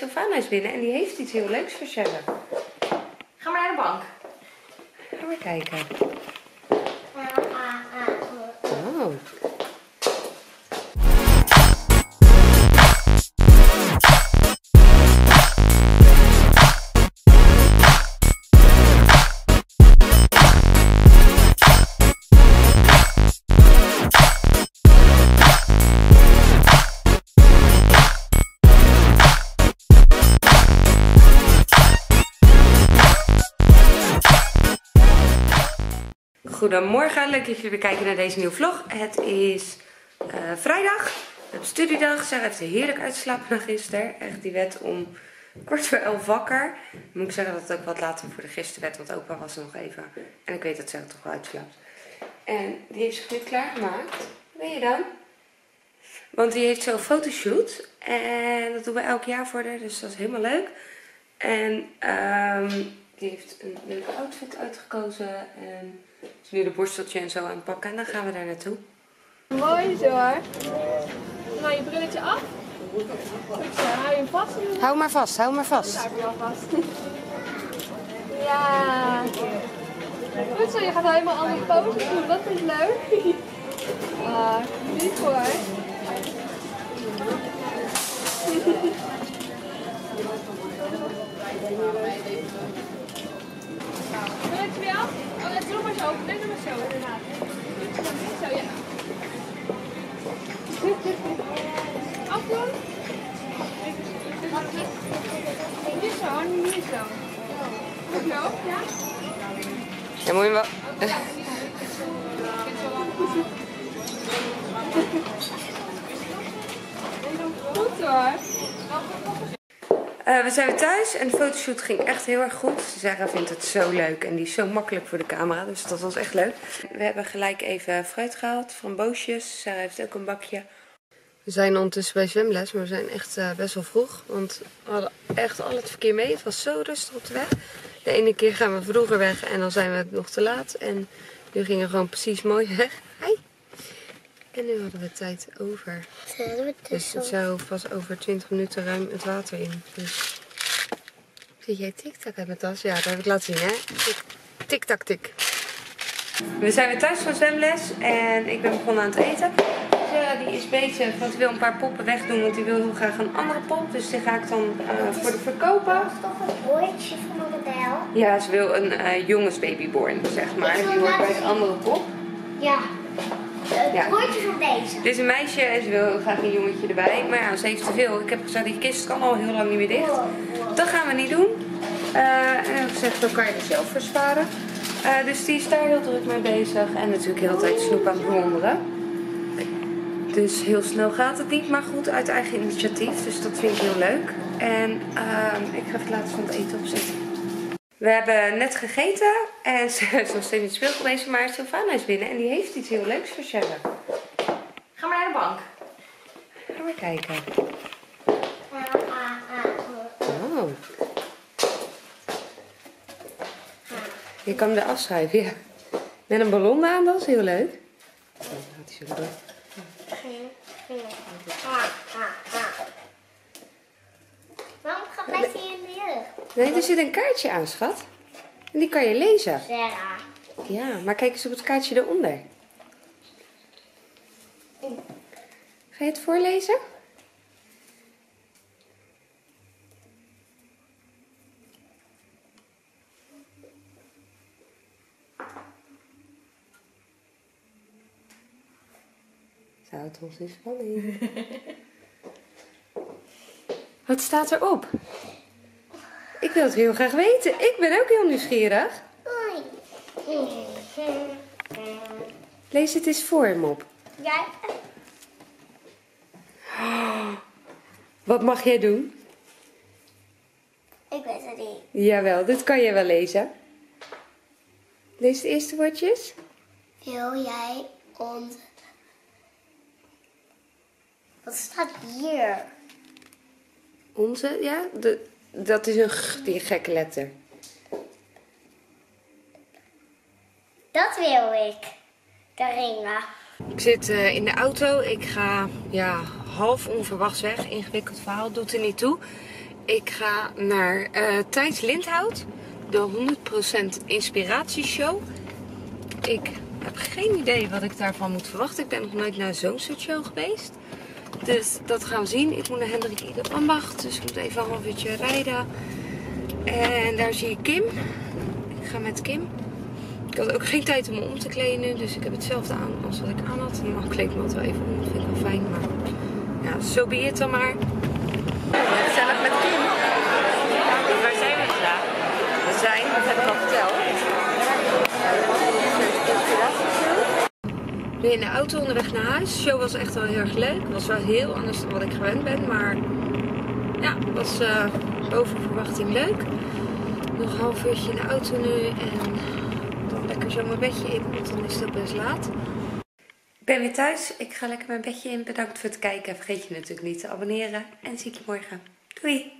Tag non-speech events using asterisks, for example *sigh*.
Sylvana is binnen en die heeft iets heel leuks voor. Ga maar naar de bank. Ga maar kijken. Oh. Goedemorgen, leuk dat jullie weer kijken naar deze nieuwe vlog. Het is eh, vrijdag, hebben studiedag. Sarah heeft er heerlijk uitgeslapen na *laughs* gisteren. Echt, die werd om kwart voor elf wakker. Moet ik zeggen dat het ook wat later voor de gisteren werd, want opa was er nog even. En ik weet dat Sarah toch wel uitslaapt. En die heeft zich nu klaargemaakt. Ben je dan? Want die heeft zo'n fotoshoot. En dat doen we elk jaar voor haar, dus dat is helemaal leuk. En ehm, die heeft een leuke outfit uitgekozen. En is nu de borsteltje en zo aan het pakken. En dan gaan we daar naartoe. Mooi zo hoor. Nou, je brilletje af. Goed zo, hou je hem vast. Hou maar vast, hou maar vast. hou je al vast. *laughs* Ja. Goed zo, je gaat helemaal andere poses doen. Dat is leuk. Ah, lief hoor *laughs* weer af. Oh, het doe maar zo. Nee, doe maar zo, inderdaad. Zo, ja. Afdoen. Niet zo, niet zo. Goed zo, ja? Moet je wel... Goed hoor. Eh, we zijn weer thuis en de fotoshoot ging echt heel erg goed. Sarah vindt het zo leuk en die is zo makkelijk voor de camera, dus dat was echt leuk. We hebben gelijk even fruit gehaald, framboosjes. Sarah heeft ook een bakje. We zijn ondertussen bij zwemles, maar we zijn echt eh, best wel vroeg. Want we hadden echt al het verkeer mee. Het was zo rustig op de weg. De ene keer gaan we vroeger weg en dan zijn we nog te laat. En nu gingen we gewoon precies mooi weg. Hi! En nu hadden we tijd over. Dus het zou pas over 20 minuten ruim het water in. Dus. Zie jij TikTok uit mijn tas? Ja, dat heb ik laten zien, hè? Tik-tak, tik. We zijn weer thuis van zwemles en ik ben begonnen aan het eten. Ja, die is bezig, want die wil een paar poppen wegdoen, want die wil heel graag een andere pop. Dus die ga ik dan eh, voor de verkopen. is toch een broodje van een model? Ja, ze wil een eh jongensbabyborn, zeg maar. Die hoort bij de andere pop. Ja. Het Ja. van deze. Dit is een meisje en ze wil graag een jongetje erbij. Maar ja, ze heeft te veel. Ik heb gezegd, die kist kan al heel lang niet meer dicht. Dat gaan we niet doen. Eh, en ik heb gezegd, dan kan je er zelf voor sparen. Eh, dus die is daar heel druk mee bezig. En natuurlijk heel de tijd snoep aan het bewonderen. Dus heel snel gaat het niet, maar goed, uit eigen initiatief. Dus dat vind ik heel leuk. En ehm, ik ga even later van het eten opzetten. We hebben net gegeten en ze *laughs* is nog steeds speelgoed bezig, maar Sylvana is binnen en die heeft iets heel leuks voor Shella. Ga maar naar de bank. Ga maar kijken. Oh. Je kan hem eraf schuiven, ja. Met een ballon aan, dat is heel leuk. Oh. Waarom gaat Nee, er zit een kaartje aan, schat. En die kan je lezen. Sarah. Ja, maar kijk eens op het kaartje eronder. Ga je het voorlezen? Zou het ons in spanning. *laughs* Wat staat erop? Ik wil het heel graag weten. Ik ben ook heel nieuwsgierig. Hoi. Lees het eens voor, Mop. Jij? Wat mag jij doen? Ik weet het niet. Jawel, dit kan je wel lezen. Lees de eerste woordjes. Wil jij ons... Wat staat hier? Onze, ja, de, dat is een g, die gekke letter. Dat wil ik. De ringen. Ik zit eh, in de auto. Ik ga ja, half onverwachts weg. Ingewikkeld verhaal, doet er niet toe. Ik ga naar uh, Thijs Lindhout, de 100% inspiratieshow. Ik heb geen idee wat ik daarvan moet verwachten. Ik ben nog nooit naar zo'n soort show geweest. Dus dat gaan we zien. Ik moet naar Hendrik Ieder Ambacht, dus ik moet even een half uurtje rijden. En daar zie je Kim. Ik ga met Kim. Ik had ook geen tijd om me om te kleden, dus ik heb hetzelfde aan als wat ik aan had. Normaal kleed ik me altijd wel even om, dat vind ik wel fijn, maar ja, zo so dan maar. Gezellig met Kim. Waar zijn we vandaag? We zijn, dat heb ik al verteld. Nu in de auto onderweg naar huis. De show was echt wel heel erg leuk. Was wel heel anders dan wat ik gewend ben, maar ja, was uh, boven verwachting leuk. Nog een half uurtje in de auto nu en dan lekker zo mijn bedje in, want dan is het best laat. Ik ben weer thuis. Ik ga lekker mijn bedje in. Bedankt voor het kijken. Vergeet je natuurlijk niet te abonneren. En zie ik je morgen. Doei!